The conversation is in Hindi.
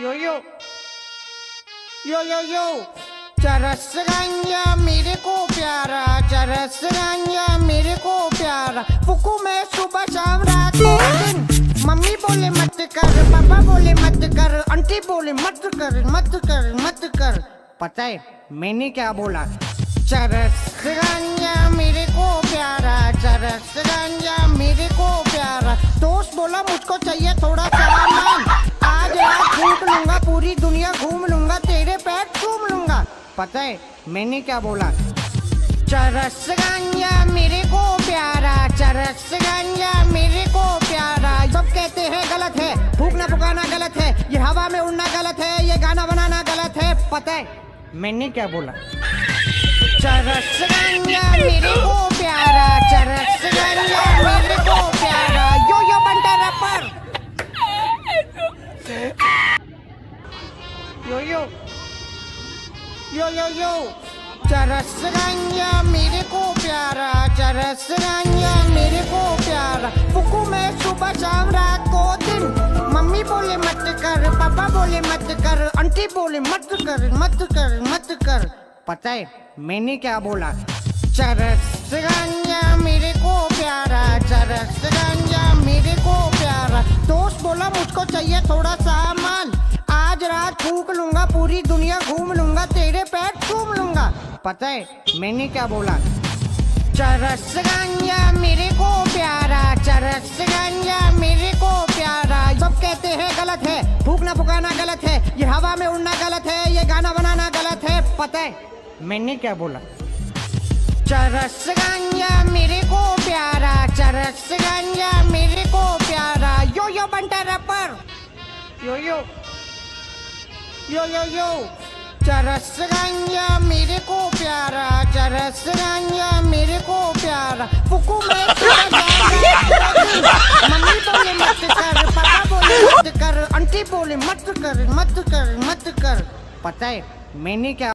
यो यो यो यो यो चरस गंजा मेरे को प्यारा चरस गंजा मेरे को प्यारा। फुकू मैं सुबह शाम रात दिन। मम्मी बोले मत कर, पापा बोले मत कर, आंटी बोले मत कर मत कर मत कर। पता है, मैंने क्या बोला? चरस गंजा मेरे को प्यारा चरस गंजा मेरे को प्यारा। दोस्त बोला, मुझको चाहिए थोड़ा घूट लूँगा, पूरी दुनिया घूम लूँगा, तेरे पैर चूम लूँगा। पता है, मैंने क्या बोला? चरस गंजा मेरे को प्यारा, चरस गंजा मेरे को प्यारा। सब कहते हैं गलत है, फूकना फुकाना गलत है, ये हवा में उड़ना गलत है, ये गाना बनाना गलत है। पता है, मैंने क्या बोला? चरस गंजा यो यो यो यो यो चरस गंजा मेरे को प्यारा, चरस गंजा मेरे को प्यारा। फुकू मैं सुबह शाम, रात को दिन। मम्मी बोले मत कर, पापा बोले मत कर, आंटी बोले मत कर मत कर मत कर। पता है, मैंने क्या बोला? चरस गंजा मेरे को प्यारा, चरस गंजा मेरे को प्यारा। दोस्त बोला, मुझको चाहिए थोड़ा पता है, मैंने क्या बोला? चरस गंजा मेरे को प्यारा, चरस गंजा मेरे को प्यारा। सब कहते हैं गलत है, फूकना फुकाना गलत है, ये हवा में उड़ना गलत है, ये गाना बनाना गलत है, पता है, मैंने क्या बोला? चरस गंजा मेरे को प्यारा, चरस गंजा मेरे को प्यारा। यो यो बंटा रपर। यो यो यो यो यो चरस गंजा मेरे को प्यारा चरस गाइया, मेरे को प्यारा फुकू मैं दिन। मम्मी बोले मत कर, पापा बोले मत कर, आंटी बोले मत कर मत कर मत कर पता है, मैंने क्या